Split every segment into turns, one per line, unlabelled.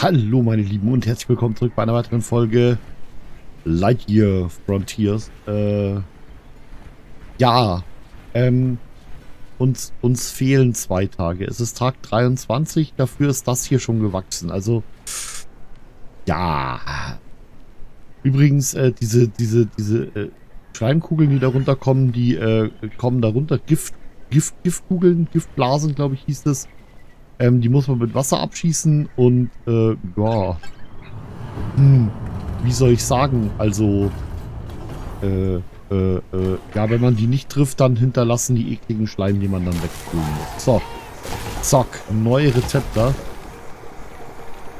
Hallo meine Lieben und herzlich willkommen zurück bei einer weiteren Folge Lightyear Frontiers. Äh, ja, ähm, uns, uns fehlen zwei Tage. Es ist Tag 23, dafür ist das hier schon gewachsen. Also, ja. Übrigens, äh, diese, diese, diese äh, Schleimkugeln, die darunter kommen, die äh, kommen darunter. Gift, Gift, Giftkugeln, Giftblasen, glaube ich, hieß es. Ähm, die muss man mit Wasser abschießen und äh, ja. Hm, wie soll ich sagen? Also, äh, äh, äh, ja, wenn man die nicht trifft, dann hinterlassen die ekligen Schleim, die man dann wegspülen muss. So. Zack. Neue Rezepte.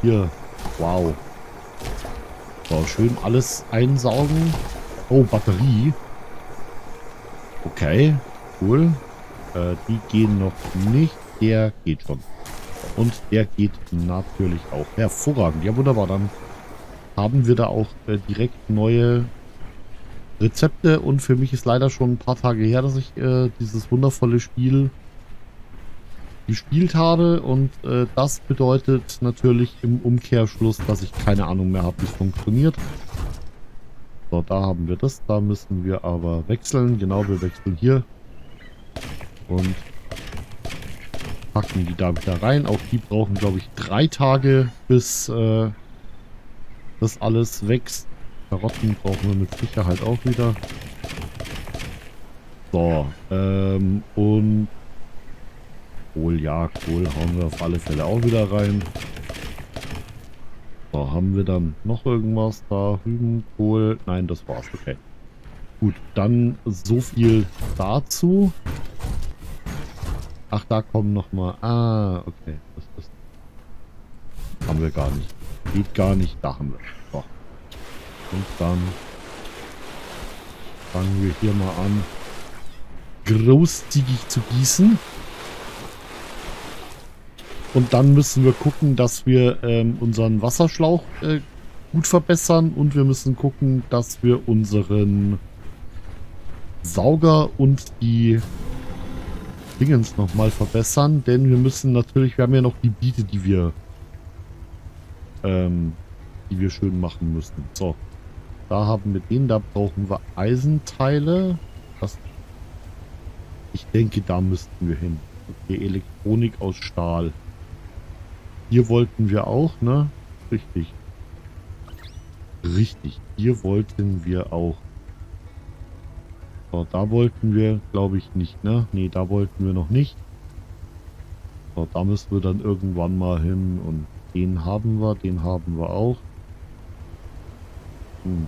Hier. Wow. So, schön alles einsaugen. Oh, Batterie. Okay. Cool. Äh, die gehen noch nicht. Der geht schon. Und der geht natürlich auch. Hervorragend. Ja, wunderbar. Dann haben wir da auch äh, direkt neue Rezepte. Und für mich ist leider schon ein paar Tage her, dass ich äh, dieses wundervolle Spiel gespielt habe. Und äh, das bedeutet natürlich im Umkehrschluss, dass ich keine Ahnung mehr habe, wie es funktioniert. So, da haben wir das. Da müssen wir aber wechseln. Genau, wir wechseln hier. Und packen die da wieder rein. Auch die brauchen, glaube ich, drei Tage, bis äh, das alles wächst. Karotten brauchen wir mit Sicherheit auch wieder. So, ähm, und Kohl, ja, Kohl hauen wir auf alle Fälle auch wieder rein. So, haben wir dann noch irgendwas da? Rüben, Kohl, nein, das war's, okay. Gut, dann so viel dazu. Ach, da kommen nochmal. Ah, okay. Das, das haben wir gar nicht. Geht gar nicht. Da haben wir. So. Und dann fangen wir hier mal an, großzügig zu gießen. Und dann müssen wir gucken, dass wir ähm, unseren Wasserschlauch äh, gut verbessern. Und wir müssen gucken, dass wir unseren Sauger und die Dingens nochmal verbessern, denn wir müssen natürlich, wir haben ja noch Gebiete, die wir ähm, die wir schön machen müssen. So, da haben wir den, da brauchen wir Eisenteile. Das, ich denke, da müssten wir hin. Okay, Elektronik aus Stahl. Hier wollten wir auch, ne? Richtig. Richtig, hier wollten wir auch. So, da wollten wir, glaube ich, nicht, ne? Ne, da wollten wir noch nicht. So, da müssen wir dann irgendwann mal hin. Und den haben wir, den haben wir auch. Hm.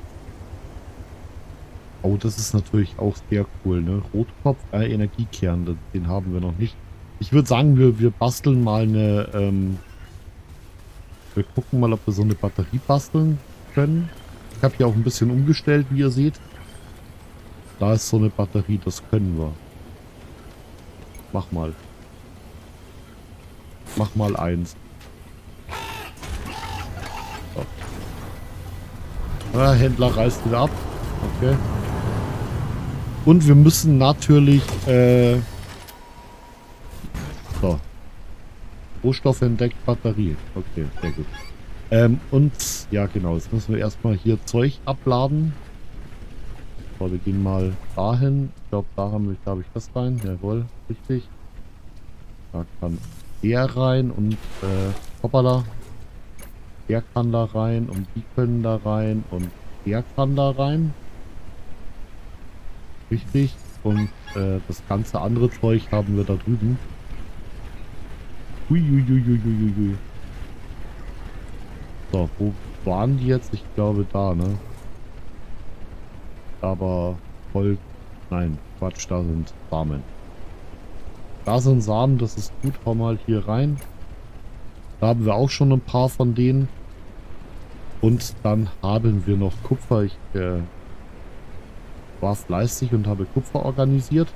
Oh, das ist natürlich auch sehr cool, ne? Rotkopf, äh, Energiekern, den haben wir noch nicht. Ich würde sagen, wir, wir basteln mal eine, ähm, wir gucken mal, ob wir so eine Batterie basteln können. Ich habe hier auch ein bisschen umgestellt, wie ihr seht. Da ist so eine Batterie, das können wir. Mach mal. Mach mal eins. So. Ah, Händler reißt wieder ab. Okay. Und wir müssen natürlich, äh, so. Rohstoff entdeckt, Batterie. Okay, sehr gut. Ähm, und, ja genau, jetzt müssen wir erstmal hier Zeug abladen. So, wir gehen mal dahin. Ich glaube, da haben wir, habe ich das rein. Jawohl, richtig. Da kann er rein und äh, hoppala. Der kann da rein und die können da rein und der kann da rein. Richtig. Und äh, das ganze andere Zeug haben wir da drüben. Uiuiuiuiui. So, wo waren die jetzt? Ich glaube da, ne? Aber voll... Nein, Quatsch, da sind Samen. Da sind Samen, das ist gut. Hau mal hier rein. Da haben wir auch schon ein paar von denen. Und dann haben wir noch Kupfer. Ich äh, war fleißig und habe Kupfer organisiert.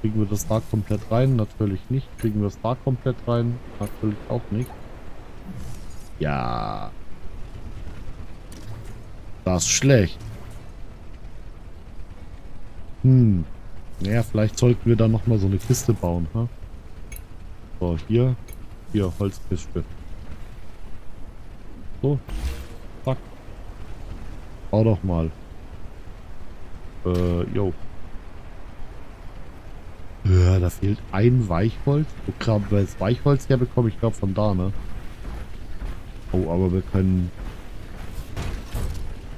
Kriegen wir das da komplett rein? Natürlich nicht. Kriegen wir es da komplett rein? Natürlich auch nicht. Ja. Das ist schlecht. Hm. Naja, vielleicht sollten wir da nochmal so eine Kiste bauen. Ha? So, hier. Hier, Holzkiste. So. Zack. Bau doch mal. Äh, jo. Ja, da fehlt ein Weichholz. Wo gerade wir das Weichholz herbekommen? Ich glaube von da, ne? Oh, aber wir können...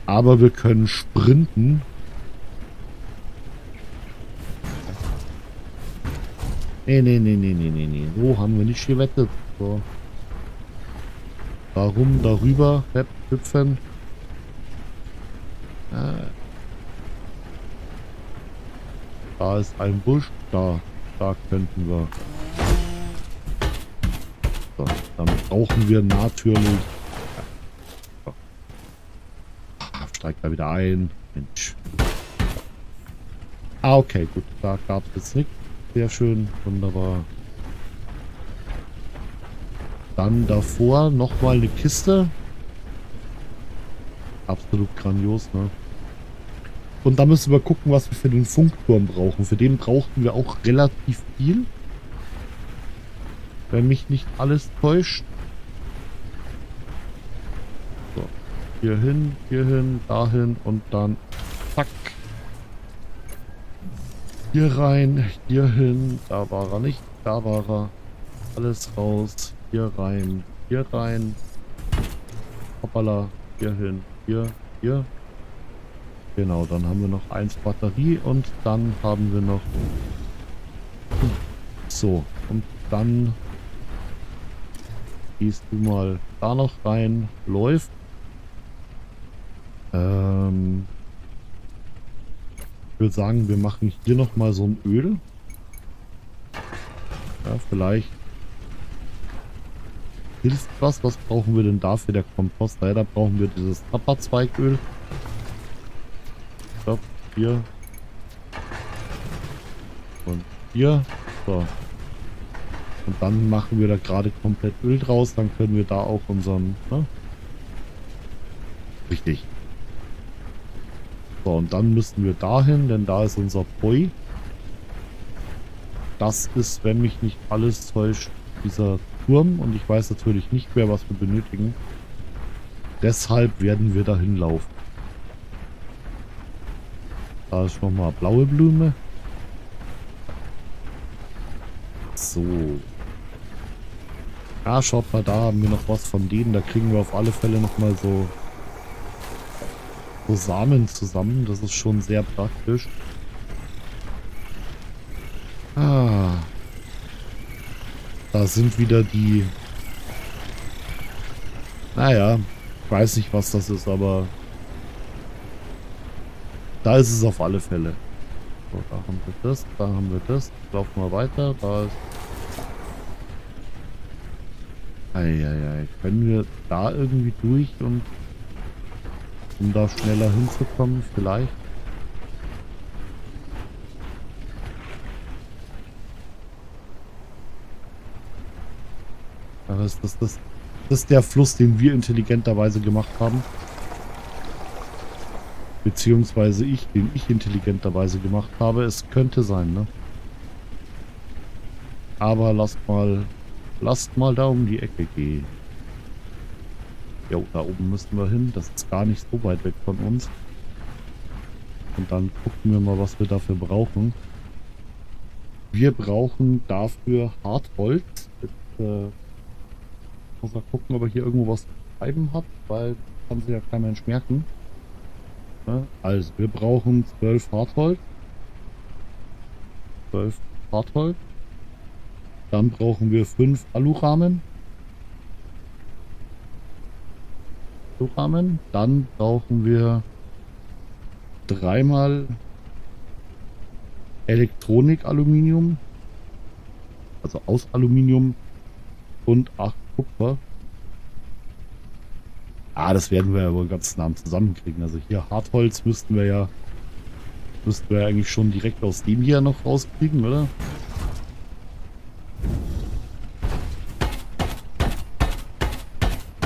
Aber wir können sprinten. Nee, nee, nee, nee, nee, nee, nee. So haben wir nicht gewettet. So. Warum darüber hüpfen? Äh. Da ist ein Busch. Da. Da könnten wir. So, dann brauchen wir natürlich. So. Steigt da wieder ein. Mensch. Ah, okay, gut. Da gab es jetzt nichts. Sehr schön. Wunderbar. Dann davor nochmal eine Kiste. Absolut grandios, ne? Und da müssen wir gucken, was wir für den Funkturm brauchen. Für den brauchten wir auch relativ viel. Wenn mich nicht alles täuscht. So. Hier hin, hier hin, dahin und dann Hier rein, hier hin. Da war er nicht, da war er. Alles raus. Hier rein. Hier rein. Hoppala. Hier hin. Hier. Hier. Genau, dann haben wir noch eins Batterie und dann haben wir noch... So, und dann gehst du mal da noch rein. Läuft. Ähm, ich würde sagen, wir machen hier noch mal so ein Öl. Ja, vielleicht hilft was. Was brauchen wir denn dafür? Der Kompost. Da brauchen wir dieses Tapperzweigöl. Stopp. Hier. Und hier. So. Und dann machen wir da gerade komplett Öl draus. Dann können wir da auch unseren... Ne? Richtig. So, und dann müssen wir dahin, denn da ist unser Poi. Das ist, wenn mich nicht alles täuscht, dieser Turm und ich weiß natürlich nicht mehr, was wir benötigen. Deshalb werden wir dahin laufen. Da ist nochmal blaue Blume. So. Ja, schaut mal, da haben wir noch was von denen. Da kriegen wir auf alle Fälle nochmal so, so Samen zusammen. Das ist schon sehr praktisch. Ah. Da sind wieder die... Naja, ich weiß nicht, was das ist, aber... Da ist es auf alle Fälle. So, da haben wir das, da haben wir das. Laufen wir weiter, da ist... Eieiei, können wir da irgendwie durch und... Um da schneller hinzukommen, vielleicht? Das, das, das, das ist der Fluss, den wir intelligenterweise gemacht haben. Beziehungsweise ich, den ich intelligenterweise gemacht habe. Es könnte sein, ne? Aber lasst mal, lasst mal da um die Ecke gehen. Jo, da oben müssen wir hin. Das ist gar nicht so weit weg von uns. Und dann gucken wir mal, was wir dafür brauchen. Wir brauchen dafür Hartholz. Mit, äh, muss mal gucken, ob er hier irgendwo was schreiben hat, weil kann sich ja kein Mensch merken. Ne? Also, wir brauchen 12 Hartholz. 12 Hartholz. Dann brauchen wir 5 Alurahmen. Alurahmen. Dann brauchen wir dreimal Elektronik-Aluminium. Also aus Aluminium und 8 Kupfer. Ah, das werden wir ja wohl ganz nah zusammenkriegen. Also hier Hartholz müssten wir ja müssten wir eigentlich schon direkt aus dem hier noch rauskriegen, oder?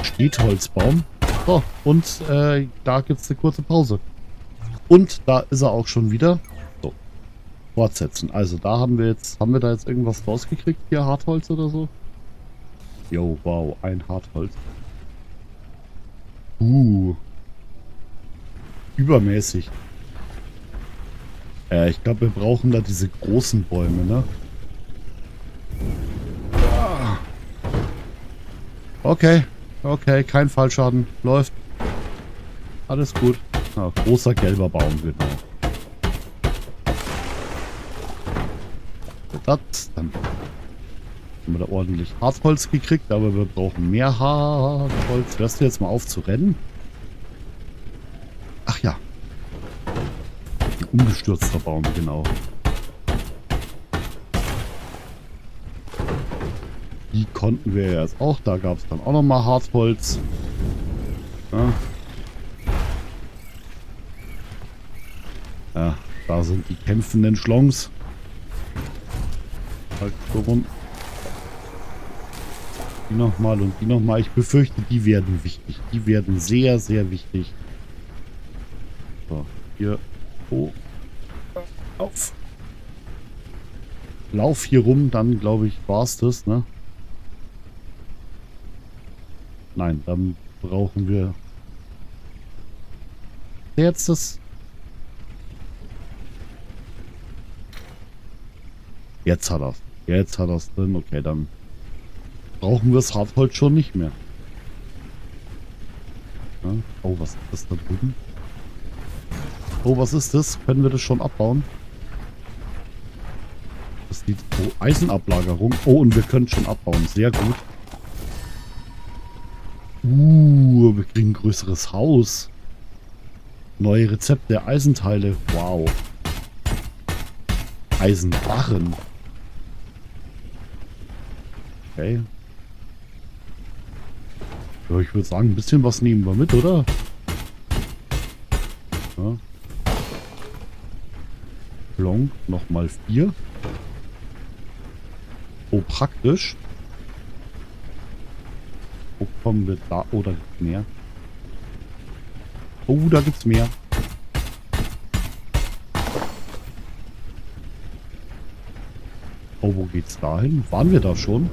Spätholzbaum. So, und äh, da gibt es eine kurze Pause. Und da ist er auch schon wieder. So, fortsetzen. Also da haben wir jetzt, haben wir da jetzt irgendwas rausgekriegt? Hier Hartholz oder so? Jo, wow, ein Hartholz. Uh. Übermäßig. Äh, ich glaube, wir brauchen da diese großen Bäume, ne? Okay, okay, kein Fallschaden. Läuft. Alles gut. Ah, großer gelber Baum, genau. Das, dann haben wir da ordentlich Harzholz gekriegt, aber wir brauchen mehr Harzholz. Hörst du jetzt mal auf zu rennen? Ach ja. Ein umgestürzter Baum, genau. Die konnten wir jetzt auch. Da gab es dann auch nochmal Harzholz. Ja. ja, da sind die kämpfenden Schlongs. Halt so rum. Die nochmal und die nochmal. Ich befürchte, die werden wichtig. Die werden sehr, sehr wichtig. So, hier. Oh. Auf. Lauf hier rum, dann glaube ich, war es das, ne? Nein, dann brauchen wir jetzt das. Jetzt hat er Jetzt hat er es drin. Okay, dann brauchen wir das Hartholz schon nicht mehr. Ja. Oh, was ist das da drüben? Oh, was ist das? Können wir das schon abbauen? Das sieht... Oh, Eisenablagerung. Oh, und wir können schon abbauen. Sehr gut. Uh, wir kriegen ein größeres Haus. Neue Rezepte, Eisenteile. Wow. Eisenbarren. Okay. Ja, ich würde sagen, ein bisschen was nehmen wir mit, oder? Ja. Long, nochmal vier. Oh, praktisch. Wo kommen wir da? Oh, da gibt's mehr. Oh, da gibt's mehr. Oh, wo geht's da hin? Waren wir da schon?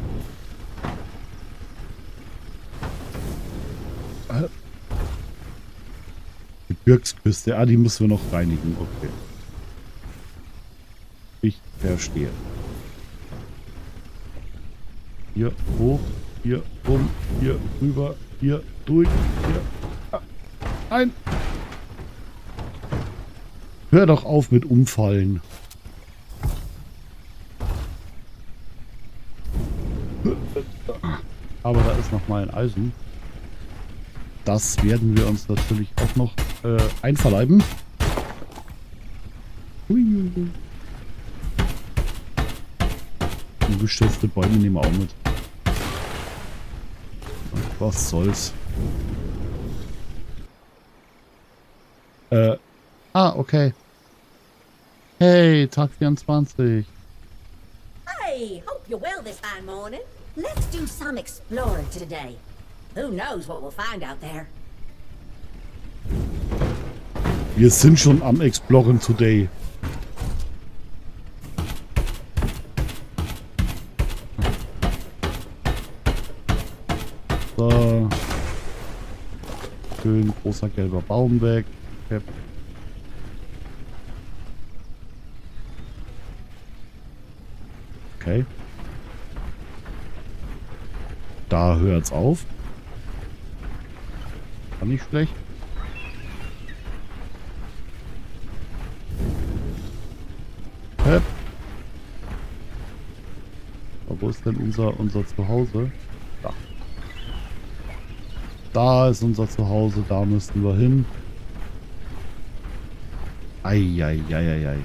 Gebirgsküste. Ah, die müssen wir noch reinigen. Okay. Ich verstehe. Hier hoch hier rum, hier rüber, hier durch, hier. Ah, nein! Hör doch auf mit Umfallen. Aber da ist noch mal ein Eisen. Das werden wir uns natürlich auch noch äh, einverleiben. Umgestürzte Bäume nehmen wir auch mit. Was soll's. Äh. Ah, okay. Hey, Tag 24.
Hey, hope you're well this fine morning. Let's do some exploring today. Who knows what we'll find out there.
Wir sind schon am Exploren today. So. Schön großer gelber Baum weg. Okay. Da hört's auf. War nicht schlecht. Wo ist denn unser, unser Zuhause? Da ist unser Zuhause, da müssten wir hin. Eieieiei.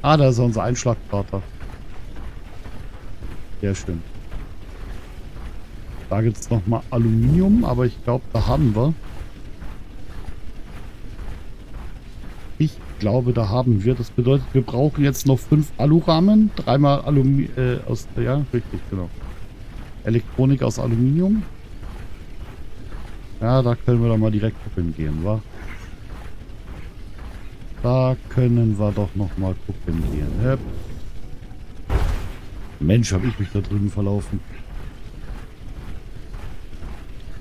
Ah, da ist unser Einschlagkrater. Sehr schön. Da gibt es nochmal Aluminium, aber ich glaube, da haben wir. Ich glaube, da haben wir. Das bedeutet, wir brauchen jetzt noch fünf Alurahmen. Dreimal Aluminium äh, aus... Ja, richtig, genau. Elektronik aus Aluminium. Ja, da können wir doch mal direkt gucken gehen, wa? Da können wir doch noch mal gucken gehen. Hep. Mensch, habe ich mich da drüben verlaufen.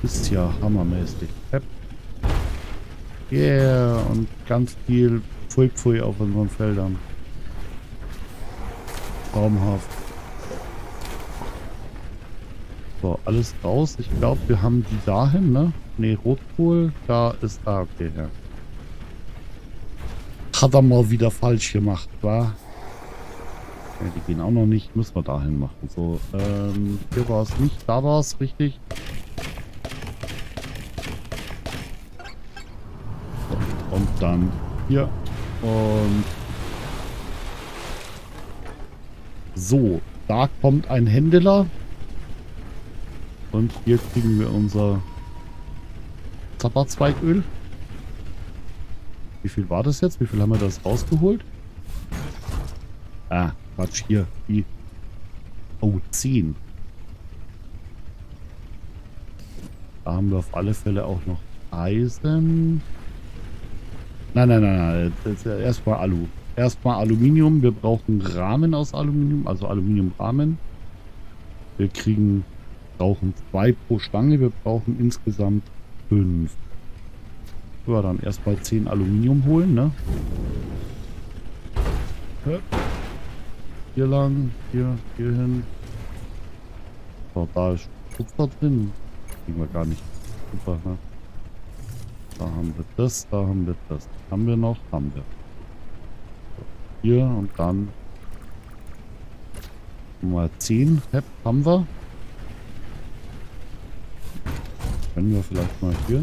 ist ja hammermäßig. Yeah, und ganz viel Pfui Pfui auf unseren Feldern. Traumhaft. So, alles raus. Ich glaube, wir haben die dahin, ne? Ne, Rotkohl, da ist da. Okay, ja. Hat er mal wieder falsch gemacht, wa? Ja, die gehen auch noch nicht. Müssen wir dahin machen. So, ähm, hier war es nicht. Da war es, richtig. So, und dann hier. Und so, da kommt ein Händler. Und hier kriegen wir unser Zapperzweigöl. Wie viel war das jetzt? Wie viel haben wir das rausgeholt? Ah, Quatsch, hier. Wie? Oh, 10. Da haben wir auf alle Fälle auch noch Eisen. Nein, nein, nein, nein. Erstmal Alu. Erstmal Aluminium. Wir brauchen Rahmen aus Aluminium, also Aluminiumrahmen. Wir kriegen brauchen zwei pro Stange. Wir brauchen insgesamt fünf. Ja, dann erstmal zehn Aluminium holen, ne? Hier lang, hier, hier hin. So, da ist Kupfer drin. Kriegen wir gar nicht. Super, ne? Da haben wir das, da haben wir das. Haben wir noch? Haben wir. So, hier und dann mal 10 haben wir. Können wir vielleicht mal hier.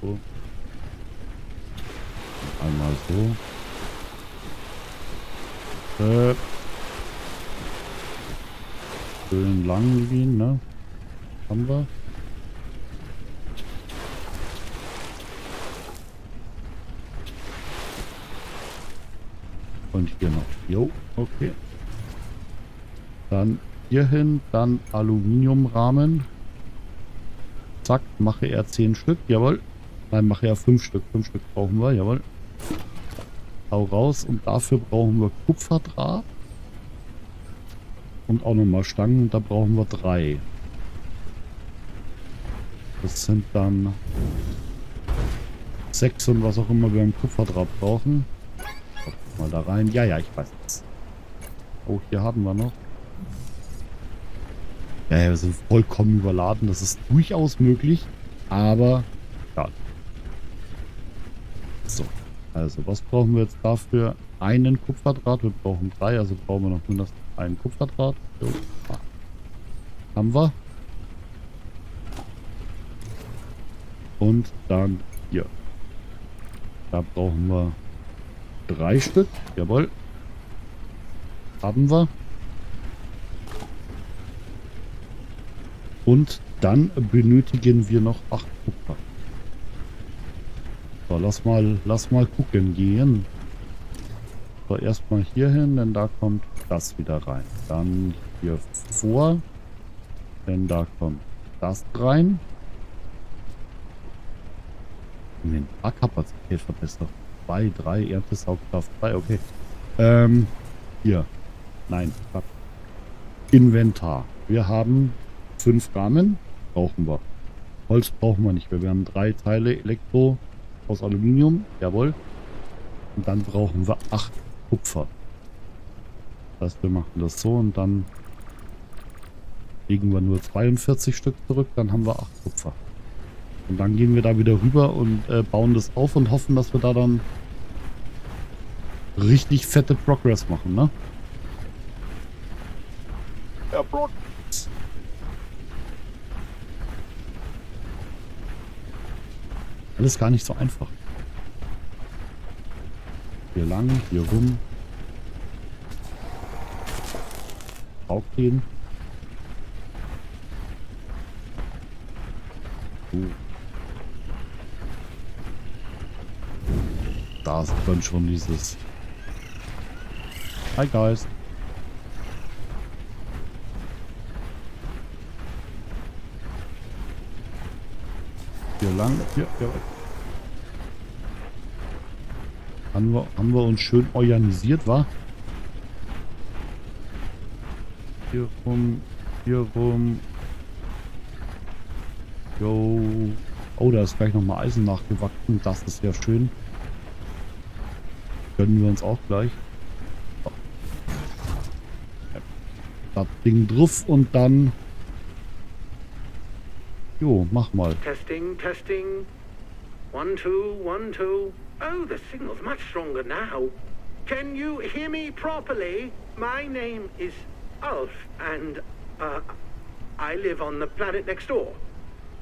So. Einmal so. Äh. Schön lang gehen, ne? Haben wir. Und hier noch. Jo, okay. Dann hier hin, dann Aluminiumrahmen. Zack, mache er 10 Stück, jawohl. Nein, mache er 5 Stück. 5 Stück brauchen wir, jawohl. Hau raus und dafür brauchen wir Kupferdraht. Und auch nochmal Stangen, da brauchen wir drei. Das sind dann sechs und was auch immer wir im Kupferdraht brauchen. Mal da rein. Ja, ja, ich weiß es. Oh, hier haben wir noch. Ja, wir sind vollkommen überladen. Das ist durchaus möglich. Aber, ja. So. Also, was brauchen wir jetzt dafür? Einen Kupferdraht. Wir brauchen drei. Also brauchen wir noch mindestens einen Kupferdraht. So. Ah. Haben wir. Und dann hier. Da brauchen wir drei Stück. Jawohl. Haben wir. Und dann benötigen wir noch 8 Kupfer. So, lass mal, lass mal gucken gehen. So, erstmal hier hin, denn da kommt das wieder rein. Dann hier vor, denn da kommt das rein. Inventarkapazität verbessert. 2, 3, Erntesaugkraft 3, okay. Ähm, hier. Nein, Inventar. Wir haben fünf Rahmen brauchen wir. Holz brauchen wir nicht. Wir haben drei Teile Elektro aus Aluminium. Jawohl. Und dann brauchen wir acht Kupfer. Das heißt, wir machen das so und dann legen wir nur 42 Stück zurück. Dann haben wir acht Kupfer. Und dann gehen wir da wieder rüber und äh, bauen das auf und hoffen, dass wir da dann richtig fette Progress machen, ne? Ja, Progress. Alles gar nicht so einfach. Hier lang, hier rum. Aufgehen. Uh. Da ist dann schon dieses... Hi guys. Hier lang. Hier, hier. Haben wir, haben wir uns schön organisiert, wa? Hier rum. Hier rum. Jo. Oh, da ist gleich nochmal Eisen nachgewachsen. Das ist ja schön. Gönnen wir uns auch gleich. Das Ding drauf und dann... Jo, mach mal.
Testing, testing. One, two, one, two. Oh, the signal's much stronger now. Can you hear me properly? My name is Ulf, and, uh, I live on the planet next door.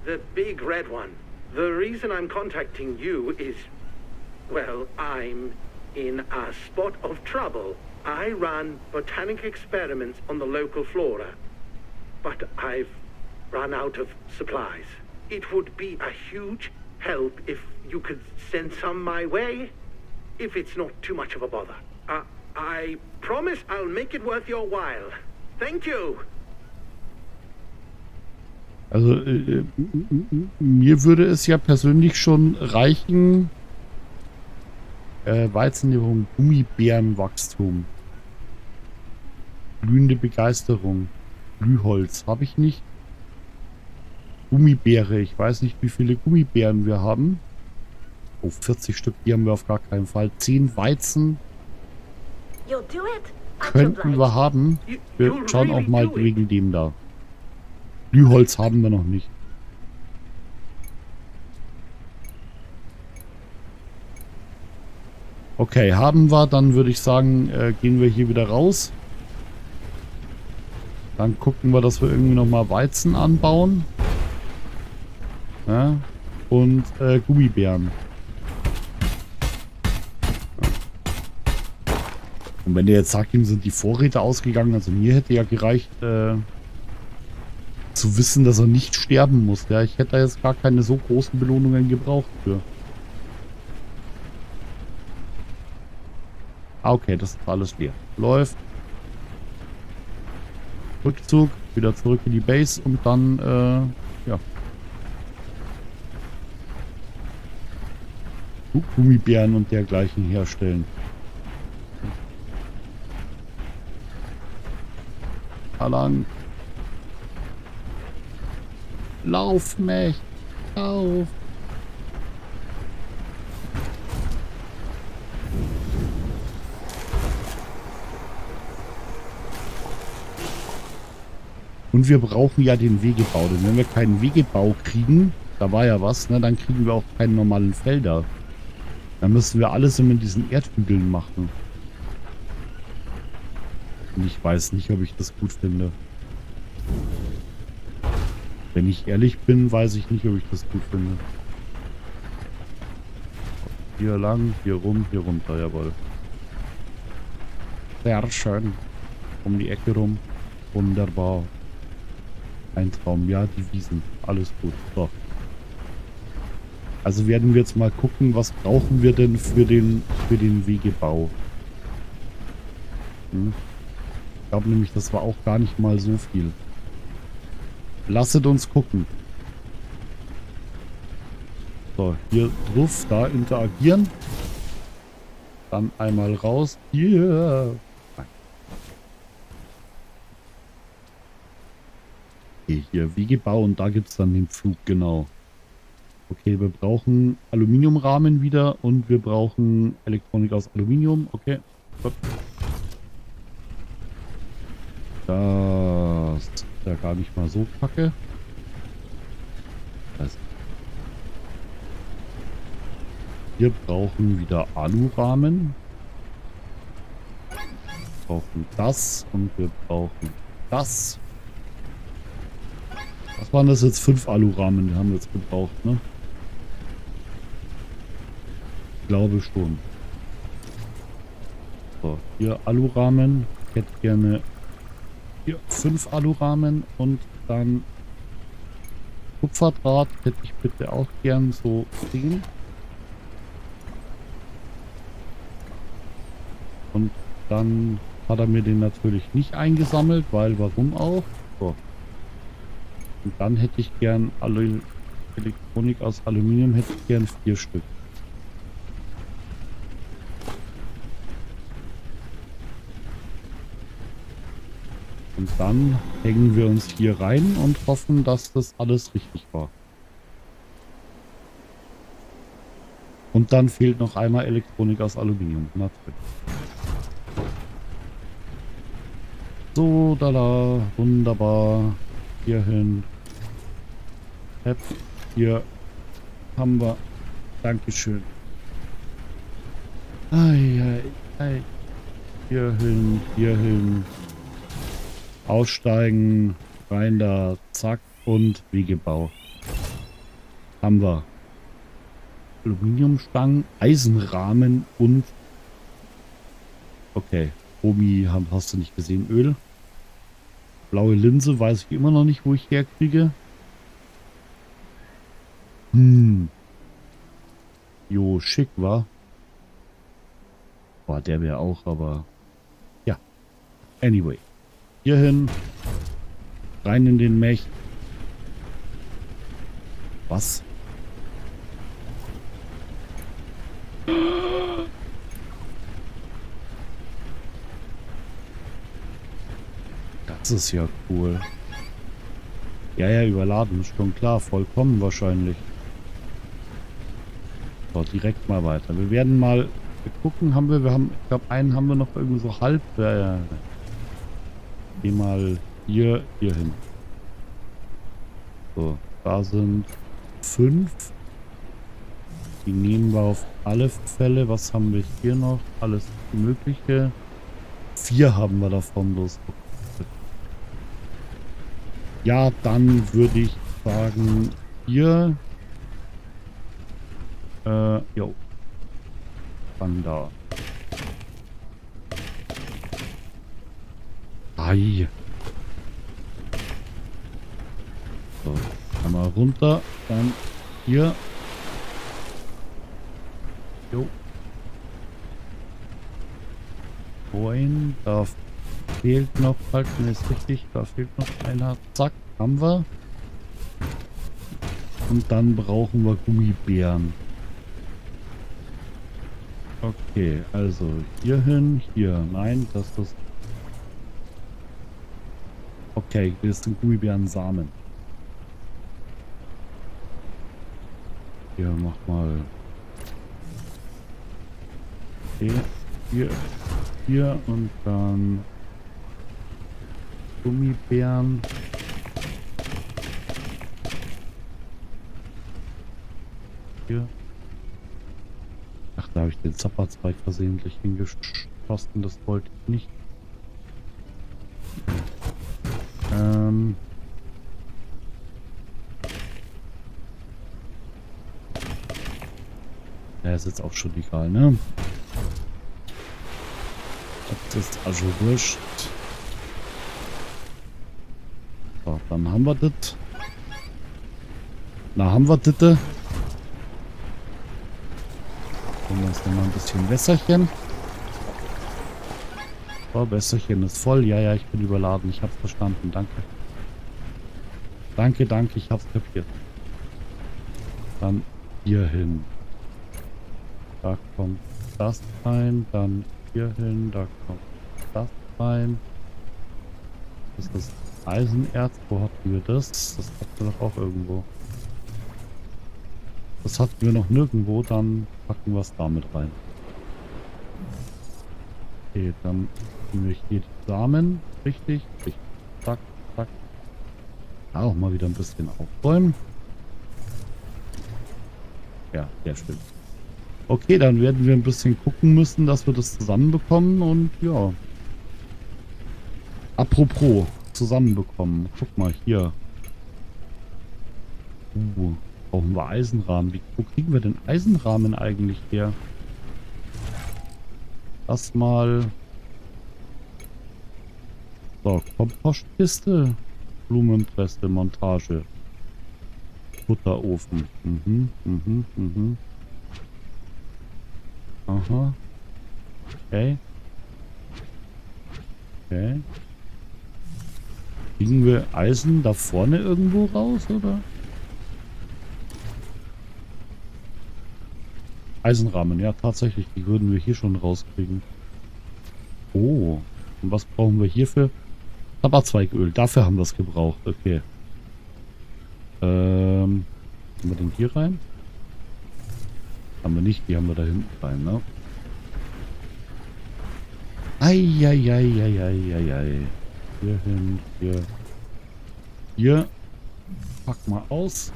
The big red one. The reason I'm contacting you is, well, I'm in a spot of trouble. I run botanic experiments on the local flora, but I've run out of supplies. It would be a huge help if you could send some my way, if it's not too much of a bother. Uh, I promise I'll make it worth your while. Thank you.
Also äh, mir würde es ja persönlich schon reichen, äh, Weizenlieferung, Gummibärenwachstum, blühende Begeisterung, Glühholz habe ich nicht. Gummibäre, ich weiß nicht, wie viele Gummibären wir haben. Oh, 40 Stück, die haben wir auf gar keinen Fall. 10 Weizen könnten wir haben. Wir schauen auch mal wegen dem da. Glühholz haben wir noch nicht. Okay, haben wir. Dann würde ich sagen, äh, gehen wir hier wieder raus. Dann gucken wir, dass wir irgendwie nochmal Weizen anbauen. Ja, und äh, Gummibären. Und wenn der jetzt sagt, ihm sind die Vorräte ausgegangen, also mir hätte ja gereicht, äh, zu wissen, dass er nicht sterben muss. Ja, ich hätte da jetzt gar keine so großen Belohnungen gebraucht für. Ah, okay, das ist alles leer. Läuft. Rückzug, wieder zurück in die Base und dann, äh, ja. Gummibären und dergleichen herstellen. Lang. Lauf mich. Lauf. Und wir brauchen ja den Wegebau. Denn wenn wir keinen Wegebau kriegen, da war ja was, ne, dann kriegen wir auch keine normalen Felder. Dann müssen wir alles immer in diesen Erdhügeln machen. Und ich weiß nicht, ob ich das gut finde. Wenn ich ehrlich bin, weiß ich nicht, ob ich das gut finde. Hier lang, hier rum, hier runter, jawohl. Sehr schön. Um die Ecke rum. Wunderbar. Ein Traum. Ja, die Wiesen. Alles gut. So. Also werden wir jetzt mal gucken, was brauchen wir denn für den, für den Wegebau. Hm? Ich glaube nämlich, das war auch gar nicht mal so viel. Lasset uns gucken. So, hier drauf, da interagieren. Dann einmal raus. Hier. Okay, hier Wegebau und da gibt es dann den Flug, genau. Okay, wir brauchen Aluminiumrahmen wieder und wir brauchen Elektronik aus Aluminium. Okay. Das ist ja gar nicht mal so kacke. Das wir brauchen wieder Alurahmen. Wir brauchen das und wir brauchen das. Was waren das jetzt? Fünf Alurahmen, die haben wir jetzt gebraucht, ne? Glaube schon. So, hier Alurahmen. Ich hätte gerne hier fünf Alurahmen und dann Kupferdraht hätte ich bitte auch gern so zehn. Und dann hat er mir den natürlich nicht eingesammelt, weil warum auch? So. Und dann hätte ich gern alle Elektronik aus Aluminium hätte ich gern vier Stück. Und dann hängen wir uns hier rein und hoffen, dass das alles richtig war. Und dann fehlt noch einmal Elektronik aus Aluminium. Natürlich. So, da, da. Wunderbar. Hier hin. Hier haben wir. Dankeschön. Ei, ei, ei. Hier hin, hier hin. Aussteigen. Rein da. Zack. Und Wegebau. Haben wir. Aluminiumstangen, Eisenrahmen und okay, Omi hast du nicht gesehen, Öl. Blaue Linse weiß ich immer noch nicht, wo ich herkriege. Hm. Jo, schick, war. Boah, der wäre auch, aber ja. Anyway. Hierhin. Rein in den Mech. Was? Das ist ja cool. Ja, ja, überladen. Ist schon klar. Vollkommen wahrscheinlich. So, direkt mal weiter. Wir werden mal gucken. Haben wir, wir haben, ich glaube, einen haben wir noch irgendwie so halb. Äh, geh mal hier, hier hin. So, da sind fünf. Die nehmen wir auf alle Fälle. Was haben wir hier noch? Alles Mögliche. Vier haben wir davon bloß. Ja, dann würde ich sagen, hier. Äh, jo. Dann da. Ei. So, einmal runter, dann hier Jo. Moin, da fehlt noch, halt mir ist richtig, da fehlt noch einer. Zack, haben wir. Und dann brauchen wir Gummibären. Okay, also hier hin, hier. Nein, das ist... Okay, das sind Gummibären-Samen. Hier, mach mal Okay, hier, hier und dann Gummibären. Hier. Ach, da habe ich den Zapperzweig versehentlich hingeschossen. Das wollte ich nicht. Ähm... Ja, ist jetzt auch schon egal, ne? Das ist also wurscht. So, dann haben wir das. Na, haben wir das. Holen wir uns nochmal ein bisschen Wässerchen. So, Wässerchen ist voll. Ja, ja, ich bin überladen. Ich hab's verstanden. Danke. Danke, danke. Ich hab's kapiert. Dann hier hin. Da kommt das rein. Dann hier hin, da kommt das rein. Das ist das Eisenerz. Wo hatten wir das? Das hatten wir doch auch irgendwo. Das hatten wir noch nirgendwo, dann packen wir es damit rein. Okay, dann hier die Samen. Richtig, richtig. Zack, zack. Ja, auch mal wieder ein bisschen aufräumen. Ja, sehr schön. Okay, dann werden wir ein bisschen gucken müssen, dass wir das zusammenbekommen und ja. Apropos, zusammenbekommen. Guck mal, hier. Uh, brauchen wir Eisenrahmen. Wie, wo kriegen wir denn Eisenrahmen eigentlich her? Das mal. So, Kompostkiste. Blumenpresse, Montage. Butterofen. Mhm, mhm, mhm. Aha. Okay. Okay. Kriegen wir Eisen da vorne irgendwo raus, oder? Eisenrahmen, ja tatsächlich, die würden wir hier schon rauskriegen. Oh, und was brauchen wir hierfür? Tabakzweigöl. Dafür haben wir es gebraucht. Okay. Ähm, haben wir den hier rein? Haben wir nicht. Die haben wir da hinten rein, ne? Eieieiei. Hier hin, hier. Hier. Pack mal aus.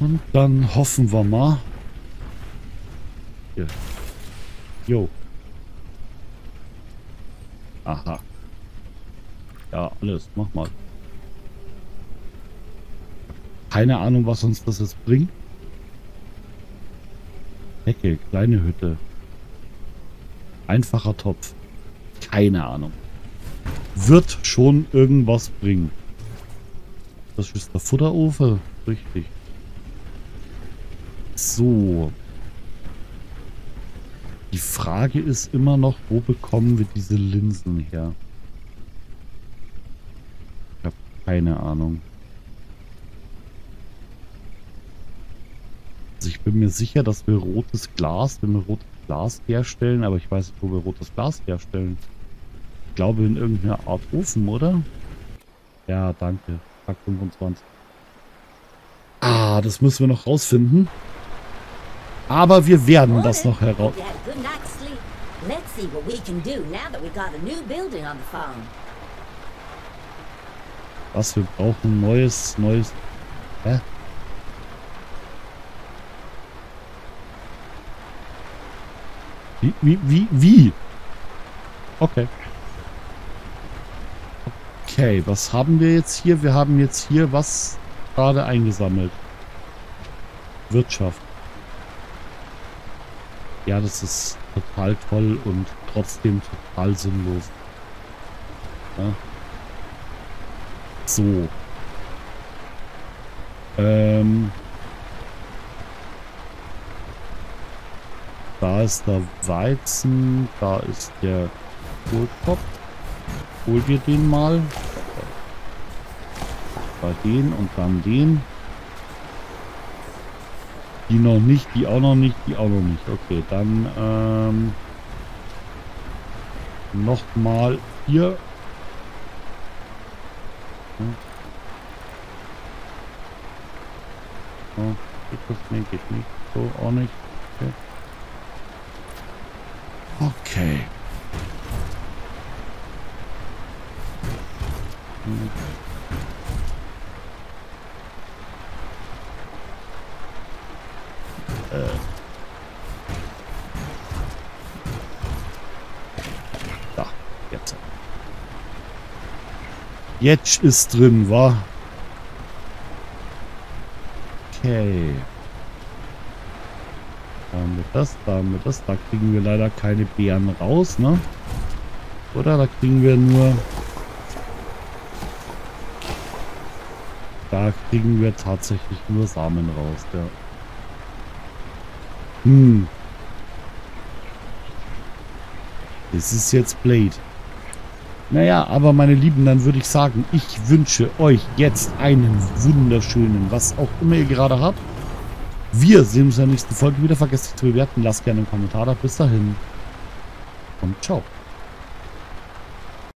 Und dann hoffen wir mal. Hier. Jo. Aha. Ja, alles. Mach mal. Keine Ahnung, was uns das jetzt bringt. Hecke, kleine Hütte. Einfacher Topf. Keine Ahnung. Wird schon irgendwas bringen. Das ist der Futterofen. Richtig. So. Die Frage ist immer noch, wo bekommen wir diese Linsen her? Ich habe keine Ahnung. Also ich bin mir sicher, dass wir rotes Glas, wenn wir rotes Glas herstellen, aber ich weiß nicht, wo wir rotes Glas herstellen. Ich glaube in irgendeiner Art Ofen, oder? Ja, danke. Tag 25. Ah, das müssen wir noch rausfinden. Aber wir werden das noch heraus... Was, wir brauchen neues, neues... Hä? Wie, wie, wie, wie? Okay. Okay, was haben wir jetzt hier? Wir haben jetzt hier was gerade eingesammelt. Wirtschaft. Ja, das ist total toll und trotzdem total sinnlos. Ja. So. Ähm. Da ist der Weizen, da ist der Kohlkopf. Hol wir den mal. Bei den und dann den. Die noch nicht, die auch noch nicht, die auch noch nicht. Okay, dann ähm, nochmal hier. Hm. Oh, geht das? Nee, geht nicht. So, auch nicht. Okay. okay. Hm. Jetzt ist drin, wa? Okay. Da haben wir das, da haben wir das. Da kriegen wir leider keine Beeren raus, ne? Oder da kriegen wir nur... Da kriegen wir tatsächlich nur Samen raus, ja. Hm. Das ist jetzt Blade. Naja, aber meine Lieben, dann würde ich sagen, ich wünsche euch jetzt einen wunderschönen, was auch immer ihr gerade habt. Wir sehen uns in der nächsten Folge wieder. Vergesst nicht zu bewerten. Lasst gerne einen Kommentar da. Bis dahin. Und ciao.